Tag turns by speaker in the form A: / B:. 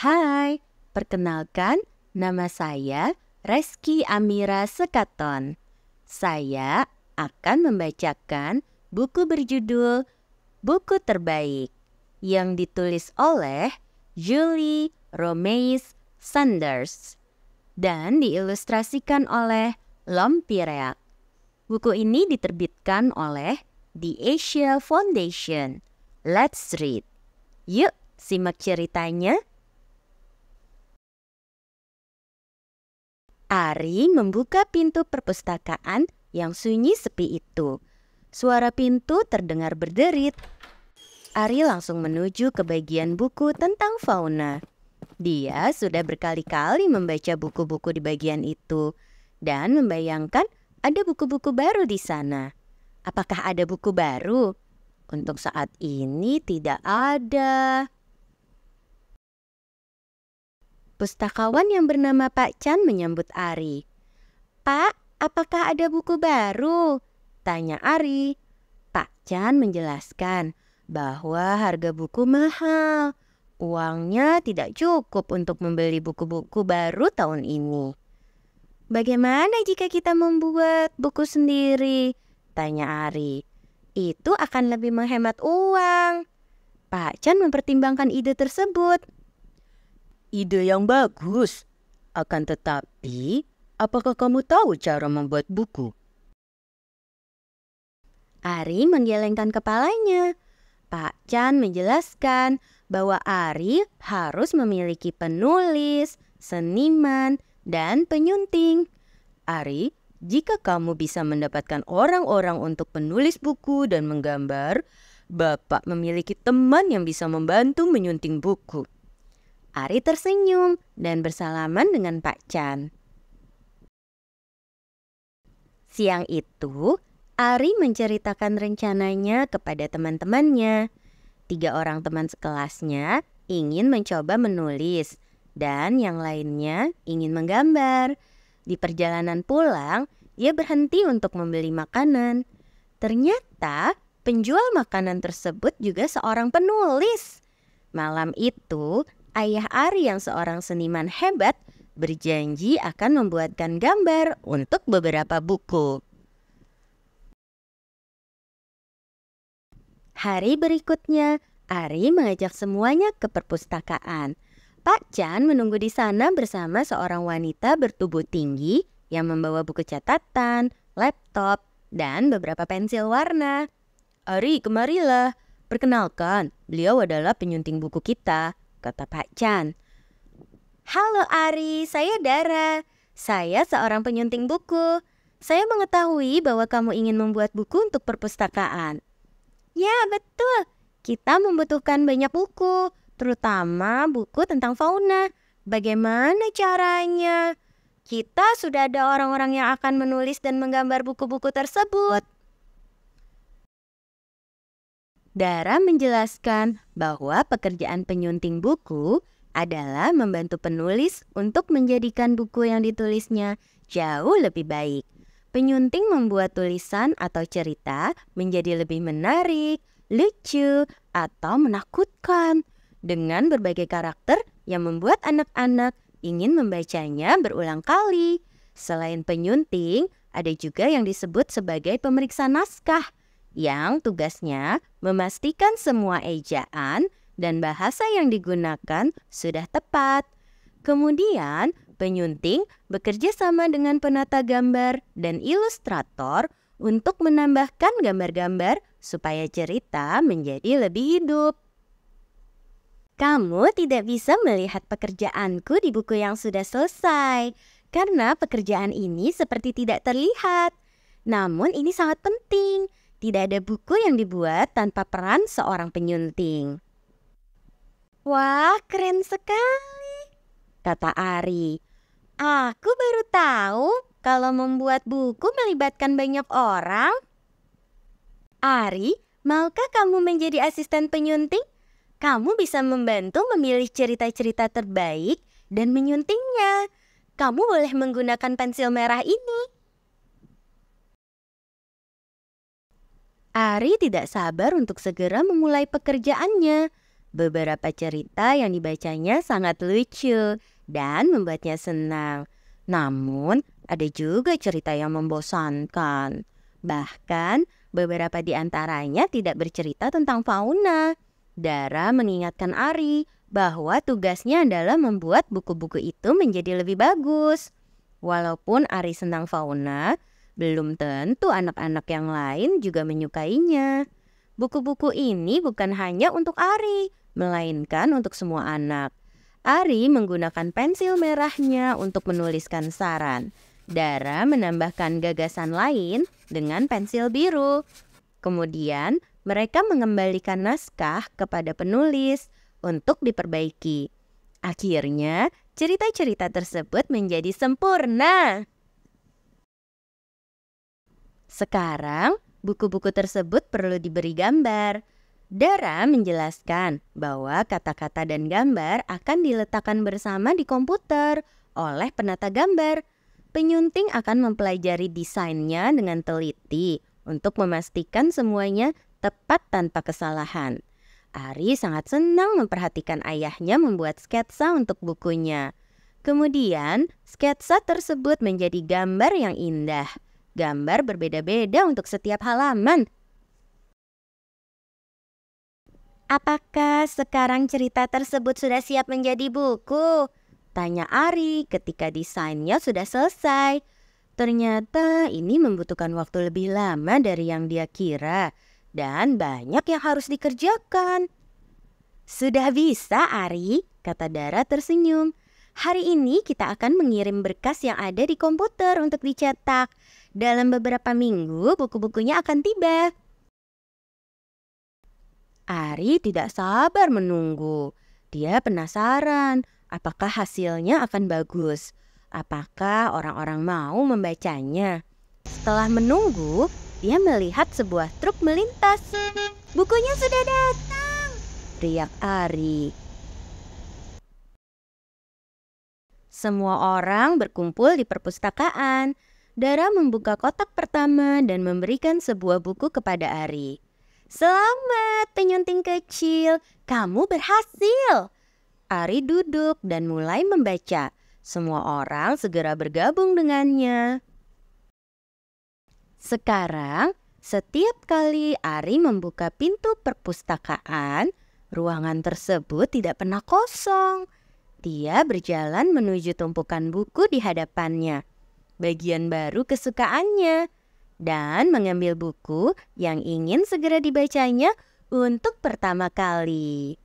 A: Hai, perkenalkan nama saya Reski Amira Sekaton. Saya akan membacakan buku berjudul Buku Terbaik yang ditulis oleh Julie Romeis Sanders dan diilustrasikan oleh Lom Pireak. Buku ini diterbitkan oleh The Asia Foundation. Let's read. Yuk, simak ceritanya. Ari membuka pintu perpustakaan yang sunyi sepi itu. Suara pintu terdengar berderit. Ari langsung menuju ke bagian buku tentang fauna. Dia sudah berkali-kali membaca buku-buku di bagian itu dan membayangkan ada buku-buku baru di sana. Apakah ada buku baru? Untuk saat ini tidak ada. Pustakawan yang bernama Pak Chan menyambut Ari. Pak, apakah ada buku baru? Tanya Ari. Pak Chan menjelaskan bahwa harga buku mahal. Uangnya tidak cukup untuk membeli buku-buku baru tahun ini. Bagaimana jika kita membuat buku sendiri? Tanya Ari. Itu akan lebih menghemat uang. Pak Chan mempertimbangkan ide tersebut.
B: Ide yang bagus. Akan tetapi, apakah kamu tahu cara membuat buku?
A: Ari menggelengkan kepalanya. Pak Chan menjelaskan bahwa Ari harus memiliki penulis, seniman, dan penyunting. Ari, jika kamu bisa mendapatkan orang-orang untuk penulis buku dan menggambar, Bapak memiliki teman yang bisa membantu menyunting buku. Ari tersenyum dan bersalaman dengan Pak Chan. Siang itu, Ari menceritakan rencananya kepada teman-temannya. Tiga orang teman sekelasnya ingin mencoba menulis, dan yang lainnya ingin menggambar. Di perjalanan pulang, ia berhenti untuk membeli makanan. Ternyata penjual makanan tersebut juga seorang penulis. Malam itu, ayah Ari yang seorang seniman hebat berjanji akan membuatkan gambar untuk beberapa buku. Hari berikutnya, Ari mengajak semuanya ke perpustakaan. Pak Chan menunggu di sana bersama seorang wanita bertubuh tinggi yang membawa buku catatan, laptop, dan beberapa pensil warna.
B: Ari, kemarilah. Perkenalkan, beliau adalah penyunting buku kita kata Pak Chan.
A: Halo Ari, saya Dara. Saya seorang penyunting buku. Saya mengetahui bahwa kamu ingin membuat buku untuk perpustakaan. Ya, betul. Kita membutuhkan banyak buku, terutama buku tentang fauna. Bagaimana caranya? Kita sudah ada orang-orang yang akan menulis dan menggambar buku-buku tersebut. Dara menjelaskan bahwa pekerjaan penyunting buku adalah membantu penulis untuk menjadikan buku yang ditulisnya jauh lebih baik. Penyunting membuat tulisan atau cerita menjadi lebih menarik, lucu, atau menakutkan dengan berbagai karakter yang membuat anak-anak ingin membacanya berulang kali. Selain penyunting, ada juga yang disebut sebagai pemeriksa naskah yang tugasnya memastikan semua ejaan dan bahasa yang digunakan sudah tepat. Kemudian, penyunting bekerja sama dengan penata gambar dan ilustrator untuk menambahkan gambar-gambar supaya cerita menjadi lebih hidup. Kamu tidak bisa melihat pekerjaanku di buku yang sudah selesai karena pekerjaan ini seperti tidak terlihat. Namun ini sangat penting tidak ada buku yang dibuat tanpa peran seorang penyunting. Wah, keren sekali, kata Ari. Aku baru tahu kalau membuat buku melibatkan banyak orang. Ari, maukah kamu menjadi asisten penyunting? Kamu bisa membantu memilih cerita-cerita terbaik dan menyuntingnya. Kamu boleh menggunakan pensil merah ini. Ari tidak sabar untuk segera memulai pekerjaannya. Beberapa cerita yang dibacanya sangat lucu dan membuatnya senang. Namun, ada juga cerita yang membosankan. Bahkan, beberapa di antaranya tidak bercerita tentang fauna. Dara mengingatkan Ari bahwa tugasnya adalah membuat buku-buku itu menjadi lebih bagus. Walaupun Ari senang fauna, belum tentu anak-anak yang lain juga menyukainya. Buku-buku ini bukan hanya untuk Ari, melainkan untuk semua anak. Ari menggunakan pensil merahnya untuk menuliskan saran. Dara menambahkan gagasan lain dengan pensil biru. Kemudian, mereka mengembalikan naskah kepada penulis untuk diperbaiki. Akhirnya, cerita-cerita tersebut menjadi sempurna. Sekarang, buku-buku tersebut perlu diberi gambar. Dara menjelaskan bahwa kata-kata dan gambar akan diletakkan bersama di komputer oleh penata gambar. Penyunting akan mempelajari desainnya dengan teliti untuk memastikan semuanya tepat tanpa kesalahan. Ari sangat senang memperhatikan ayahnya membuat sketsa untuk bukunya. Kemudian, sketsa tersebut menjadi gambar yang indah. Gambar berbeda-beda untuk setiap halaman
C: Apakah sekarang cerita tersebut sudah siap menjadi buku? Tanya Ari ketika desainnya sudah selesai.
A: Ternyata ini membutuhkan waktu lebih lama dari yang dia kira dan banyak yang harus dikerjakan.
C: Sudah bisa, Ari, kata Dara tersenyum. Hari ini kita akan mengirim berkas yang ada di komputer untuk dicetak. Dalam beberapa minggu, buku-bukunya akan tiba.
A: Ari tidak sabar menunggu. Dia penasaran apakah hasilnya akan bagus. Apakah orang-orang mau membacanya? Setelah menunggu, dia melihat sebuah truk melintas.
C: Bukunya sudah datang,
A: teriak Ari. Semua orang berkumpul di perpustakaan. Dara membuka kotak pertama dan memberikan sebuah buku kepada Ari.
C: Selamat penyunting kecil, kamu berhasil.
A: Ari duduk dan mulai membaca. Semua orang segera bergabung dengannya. Sekarang, setiap kali Ari membuka pintu perpustakaan, ruangan tersebut tidak pernah kosong. Dia berjalan menuju tumpukan buku di hadapannya. Bagian baru kesukaannya dan mengambil buku yang ingin segera dibacanya untuk pertama kali.